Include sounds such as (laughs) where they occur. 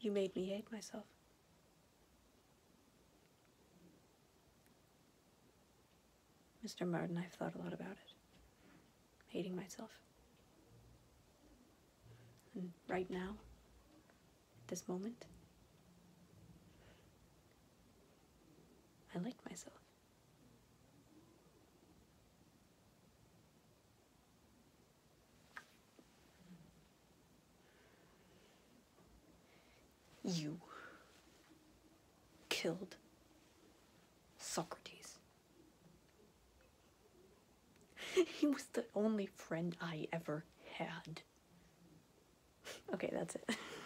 You made me hate myself. Mr. Martin, I've thought a lot about it. Hating myself. And right now, at this moment, I like myself. You killed Socrates. (laughs) he was the only friend I ever had. (laughs) Okay, that's it. (laughs)